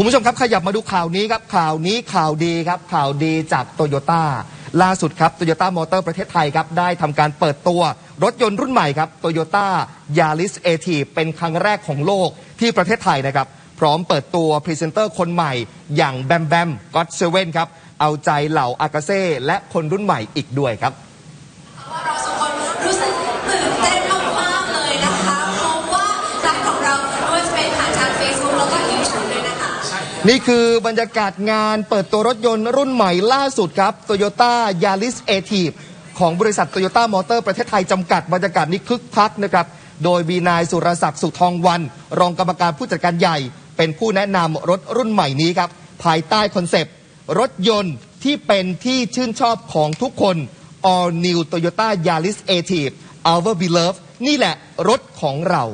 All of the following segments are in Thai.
คุณผู้ชมครับขยับมาดูข่าวนี้ครับข่าวนี้ข่าวดีครับข่าวดีจากโตโยต้าล่าสุดครับโตโยต้ามอเตอร์ประเทศไทยครับได้ทำการเปิดตัวรถยนต์รุ่นใหม่ครับ Toyota Yaris ATIV เป็นครั้งแรกของโลกที่ประเทศไทยนะครับ พร้อมเปิดตัวพรีเซนเตอร์คนใหม่อย่างแบมแบม GOT7ครับ เอาใจเหล่าอากาเซ่และคนรุ่นใหม่อีกด้วยครับ นี่คือบรรยากาศงานเปิดตัวรถยนต์รุ่นใหม่ล่าสุดครับ Toyota Yaris a t i v ของบริษัท Toyota Motor ประเทศไทยจำกัดบรรยากาศนี้คึกคักนะครับ โดยมีนายสุรศักดิ์สุทองวัน รองกรรมการผู้จัดการใหญ่ เป็นผู้แนะนำรถรุ่นใหม่นี้ครับ ภายใต้คอนเซปต์ รถยนต์ที่เป็นที่ชื่นชอบของทุกคน All New Toyota Yaris a t i v Our Beloved นี่แหละรถของเรา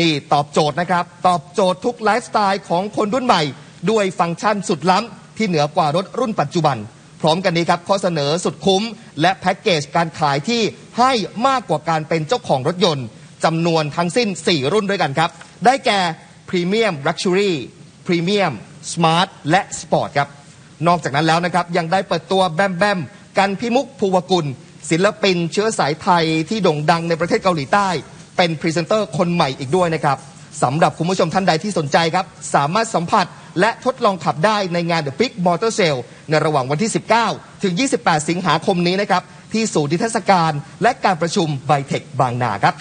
นี่ตอบโจทย์นะครับ ตอบโจทย์ทุกไลฟ์สไตล์ของคนรุ่นใหม่ ด้วยฟังก์ชันสุดล้ำที่เหนือกว่ารถรุ่นปัจจุบัน พร้อมกันนี้ครับข้อเสนอสุดคุ้ม และแพ็กเกจการขายที่ให้มากกว่าการเป็นเจ้าของรถยนต์จำนวนทั้งสิ้น 4 รุ่นด้วยกันครับ ได้แก่ Premium Luxury Premium Smart และ Sport ครับนอกจากนั้นแล้วนะครับ ยังได้เปิดตัวแบมแบมกันพิมุกภูวกุล ศิลปินเชื้อสายไทยที่โด่งดังในประเทศเกาหลีใต้ เป็นพรีเซนเตอร์คนใหม่อีกด้วยนะครับสำหรับคุณผู้ชมท่านใดที่สนใจครับ สามารถสัมผัสและทดลองขับได้ในงาน The Big Motor Sale ในระหว่างวันที่ 19 ถึง 28 สิงหาคมนี้นะครับ ที่ศูนย์นิทรรศการ และการประชุมไบเทคบางนาครับ